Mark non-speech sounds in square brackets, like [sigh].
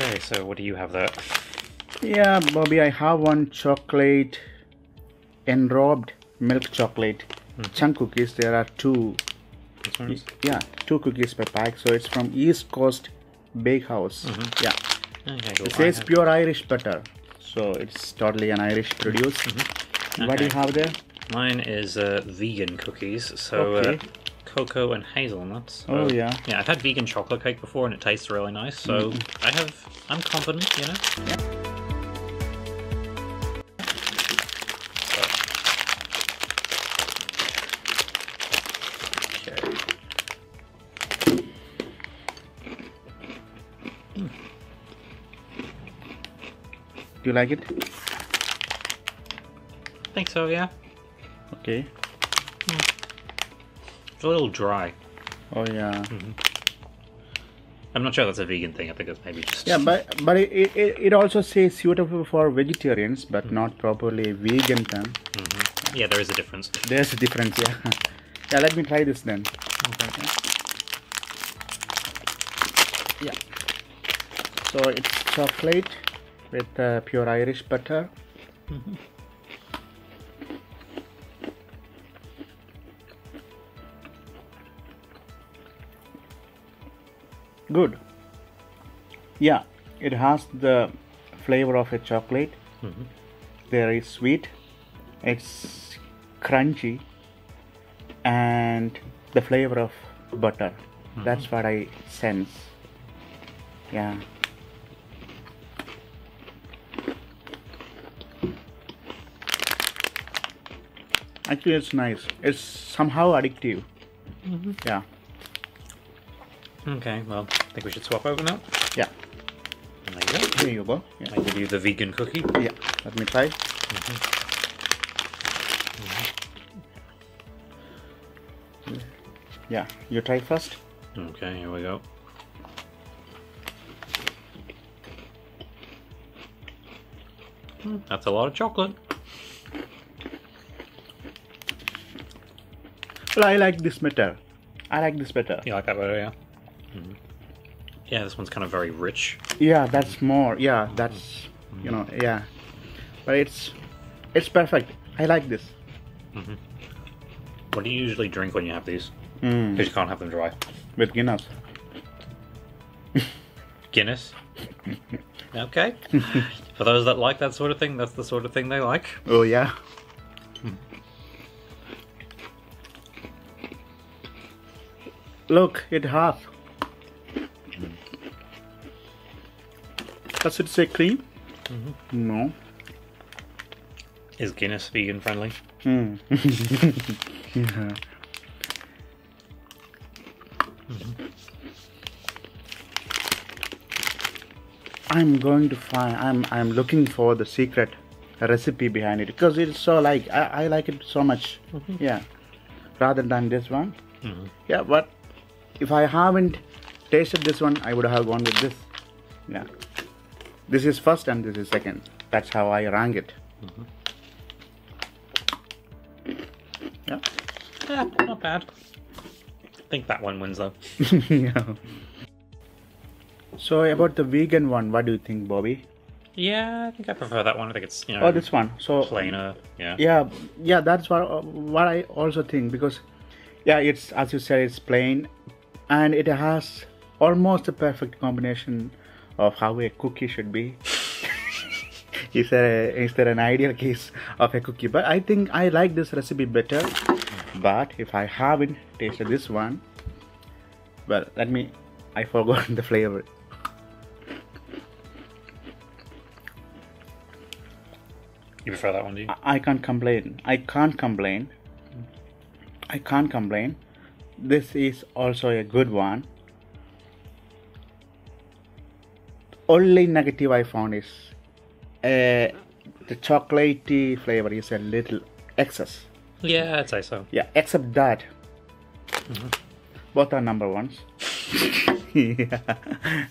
Okay, so what do you have there? Yeah, Bobby, I have one chocolate enrobed milk chocolate chunk cookies. There are two, yeah, two cookies per pack. So it's from East Coast Bakehouse. Yeah, okay. Cool. it says have- pure Irish butter. So it's totally an Irish produce. What do you have there? Mine is uh, vegan cookies, so Okay. uh, cocoa and hazelnuts. Oh, yeah. Yeah, I've had vegan chocolate cake before, and it tastes really nice. So mm-hmm. I have, I'm confident, you know. So. Okay. Do you like it? think so, yeah. Okay. Mm. It's a little dry. Oh yeah. Mm-hmm. I'm not sure that's a vegan thing. I think it's maybe just Yeah, but but it, it, it also says suitable for vegetarians, but mm-hmm. not properly vegan. Then mm-hmm. yeah, there is a difference. there's a difference. Yeah. [laughs] Yeah. Let me try this then. Okay. Yeah. So it's chocolate with uh, pure Irish butter. Good. Yeah, it has the flavor of a chocolate. Mm-hmm. There is sweet. It's crunchy, and the flavor of butter. Mm-hmm. That's what I sense. Yeah. Actually, it's nice. It's somehow addictive. Mm-hmm. Yeah. Okay. Well, I think we should swap over now. Yeah. There you go. Here you go. Yeah. I give you the vegan cookie. Yeah. Let me try. Yeah. You try first. Okay, here we go. Hmm, That's a lot of chocolate. Well, I like this better. I like this better. You like that better, yeah? Mhm. Yeah, this one's kind of very rich. Yeah, that's more. Yeah, that's you know. Yeah, but it's it's perfect. I like this. What do you usually drink when you have these? Mm, Because you can't have them dry. with Guinness. [laughs] Guinness. Okay. [laughs] For those that like that sort of thing, that's the sort of thing they like. Oh yeah. Look, it has. Does it say cream? Mm-hmm. No. Is Guinness vegan friendly? Mm. [laughs] yeah. Mm-hmm. I'm going to find. I'm. I'm looking for the secret recipe behind it because it's so like I, I like it so much. Mm-hmm. Yeah. Rather than this one. Yeah, but if I haven't tasted this one, I would have gone with this. Yeah. This is first and this is second. That's how I rank it. Yeah. Yeah, not bad. I think that one wins though. [laughs] yeah. So about the vegan one, what do you think, Bobby? Yeah, I think I prefer that one. I think it's you know Oh, this one. So plainer. Yeah. yeah, yeah, that's what uh, what I also think because yeah, it's as you said, it's plain, and it has almost a perfect combination of how a cookie should be. [laughs] is there a, is there an ideal case of a cookie? But I think I like this recipe better. But if I haven't tasted this one, well, let me. I forgot [laughs] the flavor. You prefer that one, do you? I can't complain. I can't complain. I can't complain. This is also a good one. Only negative I found is uh, the chocolatey flavor is a little excess. Yeah, I'd say so. Yeah, except that, both are number ones. [laughs] yeah.